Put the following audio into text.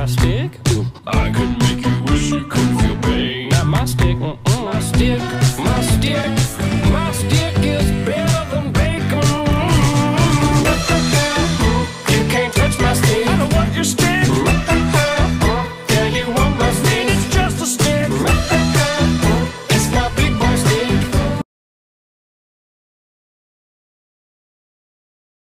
my stick. I could make you wish you could feel pain. Not my stick, mm-mm, my stick.